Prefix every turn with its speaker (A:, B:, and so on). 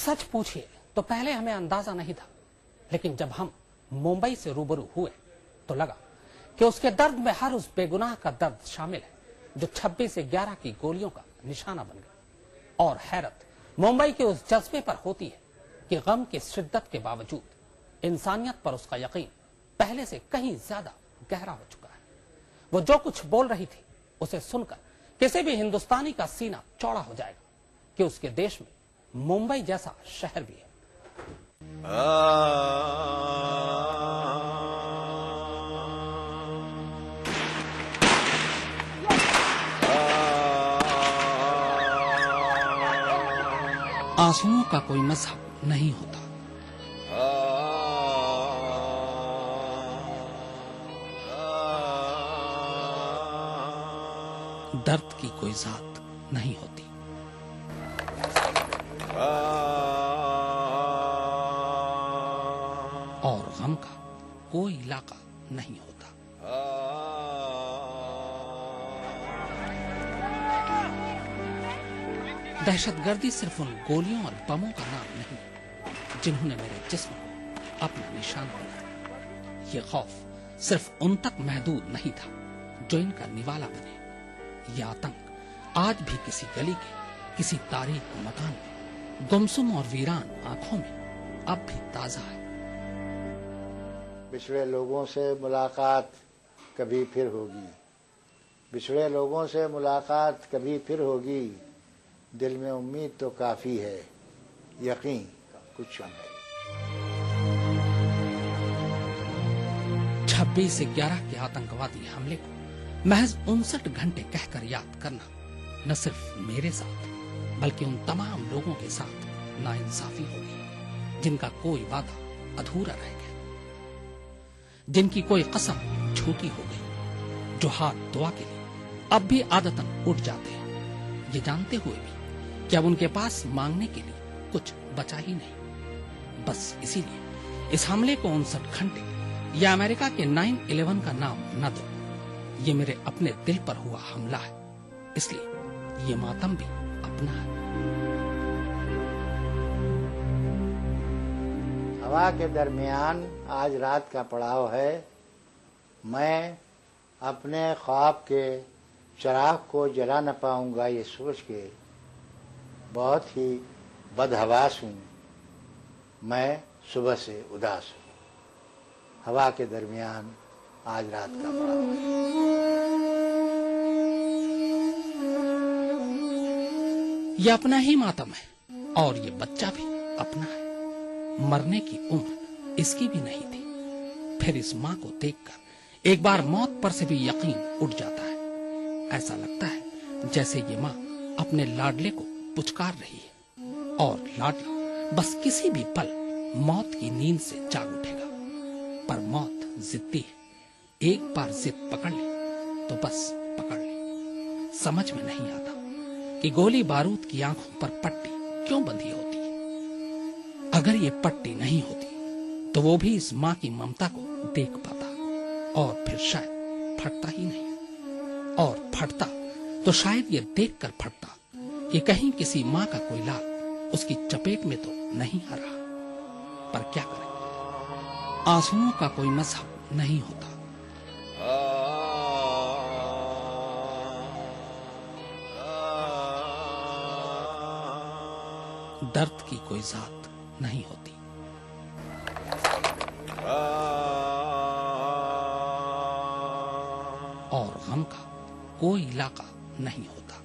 A: सच पूछिए तो पहले हमें अंदाज़ा नहीं था। लेकिन जब हम मुंबई से रूबरू हुए तो लगा कि उसके दर्द में हर उस बेगुनाह का दर्द शामिल है, जो 26 से 11 की गोलियों का निशाना बन गया। और हैरत मुंबई के उस जज्बे पर होती है कि गम की शिद्दत के बावजूद इंसानियत पर उसका यकीन पहले से कहीं ज़्यादा गहरा हो चुका है। वो जो कुछ बोल रही थी, उसे सुनकर किसी भी हिंदुस्तानी का सीना चौड़ा हो जाएगा कि उसके देश में मुंबई जैसा शहर भी है। आंसुओं का कोई मज़हब नहीं होता। दर्द की कोई जात नहीं होती। और गम का कोई इलाका नहीं होता। दहशतगर्दी सिर्फ़ उन गोलियों और बमों का नाम नहीं जिन्होंने मेरे जिस्म को अपना निशान बनाया। ये खौफ सिर्फ़ उन तक महदूद नहीं था जो इनका निवाला बने। यह आतंक आज भी किसी गली के किसी तारीख मकान में गुमसुम और वीरान आँखों में अब भी ताज़ा है।
B: बिछड़े लोगों से मुलाकात कभी फिर होगी। बिछड़े लोगों से मुलाकात कभी फिर होगी। दिल में उम्मीद तो काफ़ी है। यकीन कुछ कम है।
A: छब्बीस से ग्यारह के आतंकवादी हमले को महज उनसठ घंटे कहकर याद करना न सिर्फ़ मेरे साथ बल्कि उन तमाम लोगों के साथ नाइंसाफी होगी जिनका कोई वादा अधूरा रह गया। जिनकी कोई कसम झूठी हो गई, जो हाथ दुआ के लिए अब भी आदतन उठ जाते हैं। ये जानते हुए भी कि अब उनके पास मांगने के लिए कुछ बचा ही नहीं। बस इसीलिए इस हमले को उनसठ घंटे या अमेरिका के 9/11 का नाम न दो। ये मेरे अपने दिल पर हुआ हमला है, इसलिए ये मातम भी अपना
B: हवा के दरमियान आज रात का पड़ाव है। मैं अपने ख्वाब के चराग को जला न पाऊँगा, ये सोच के बहुत ही बदहवास हूँ। मैं सुबह से उदास हूँ। हवा के दरमियान आज रात का पड़ाव है।
A: ये अपना ही मातम है। और ये बच्चा भी अपना है। मरने की उम्र इसकी भी नहीं थी। फिर इस माँ को देखकर एक बार मौत पर से भी यकीन उठ जाता है। ऐसा लगता है जैसे ये माँ अपने लाडले को पुचकार रही है। और लाडला बस किसी भी पल मौत की नींद से जाग उठेगा। पर मौत जिद्दी है। एक बार जिद पकड़ ले तो बस पकड़ ले। समझ में नहीं आता। कि गोली बारूद की आँखों पर पट्टी क्यों बंधी होती? है अगर ये पट्टी नहीं होती तो वो भी इस माँ की ममता को देख पाता और फिर शायद फटता ही नहीं। और फटता तो शायद ये देखकर फटता कि कहीं किसी माँ का कोई लाल उसकी चपेट में तो नहीं आ रहा। पर क्या करें? आंसुओं का कोई मज़हब नहीं होता। दर्द की कोई जात नहीं होती। और गम का कोई इलाका नहीं होता।